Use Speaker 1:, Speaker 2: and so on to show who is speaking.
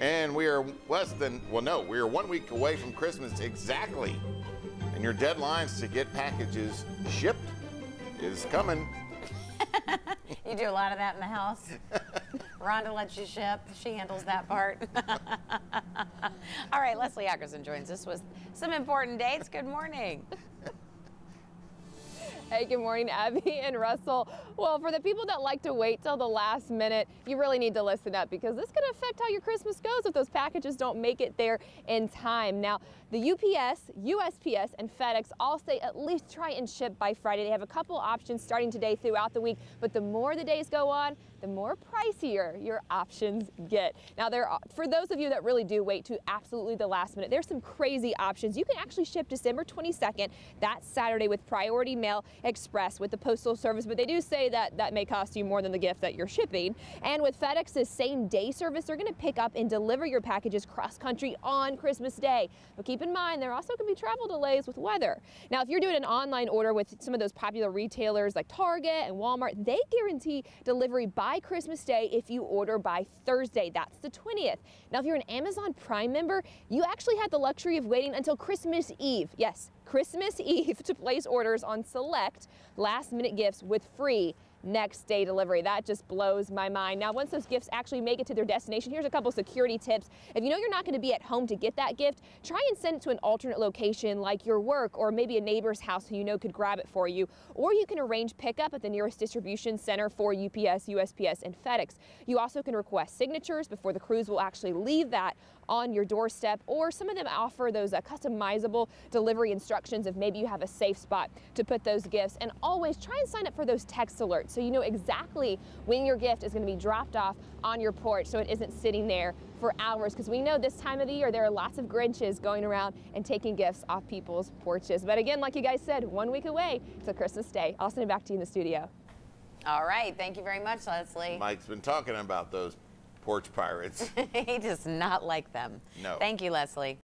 Speaker 1: And we are less than, well, no, we are one week away from Christmas exactly. And your deadlines to get packages shipped is coming.
Speaker 2: You do a lot of that in the house. Rhonda lets you ship. She handles that part. All right, Leslie Ackerson joins us with some important dates. Good morning.
Speaker 3: Hey, good morning, Abby and Russell. Well, for the people that like to wait till the last minute, you really need to listen up because this could affect how your Christmas goes if those packages don't make it there in time. Now, the UPS, USPS, and FedEx all say at least try and ship by Friday. They have a couple options starting today throughout the week, but the more the days go on, the more pricier your options get. Now, there are, for those of you that really do wait to absolutely the last minute, there's some crazy options. You can actually ship December 22nd, that Saturday, with Priority Mail Express with the Postal Service, but they do say that that may cost you more than the gift that you're shipping. And with FedEx's same day service, they're going to pick up and deliver your packages cross country on Christmas Day. But keep in mind, there also can be travel delays with weather. Now, if you're doing an online order with some of those popular retailers like Target and Walmart, they guarantee delivery by Christmas Day if you order by Thursday. That's the 20th. Now, if you're an Amazon Prime member, you actually have the luxury of waiting until Christmas Eve. Yes, Christmas Eve to place orders on select last minute gifts with free next day delivery. That just blows my mind. Now, once those gifts actually make it to their destination, here's a couple security tips. If you know you're not going to be at home to get that gift, try and send it to an alternate location like your work or maybe a neighbor's house who you know could grab it for you. Or you can arrange pickup at the nearest distribution center for UPS, USPS, and FedEx. You also can request signatures before the crews will actually leave that on your doorstep, or some of them offer those uh, customizable delivery instructions if maybe you have a safe spot to put those gifts. And always try and sign up for those text alerts so you know exactly when your gift is going to be dropped off on your porch so it isn't sitting there for hours because we know this time of the year there are lots of Grinches going around and taking gifts off people's porches. But again, like you guys said, one week away till Christmas Day. I'll send it back to you in the studio.
Speaker 2: All right, thank you very much, Leslie.
Speaker 1: Mike's been talking about those porch pirates.
Speaker 2: he does not like them.
Speaker 1: No.
Speaker 2: Thank you, Leslie.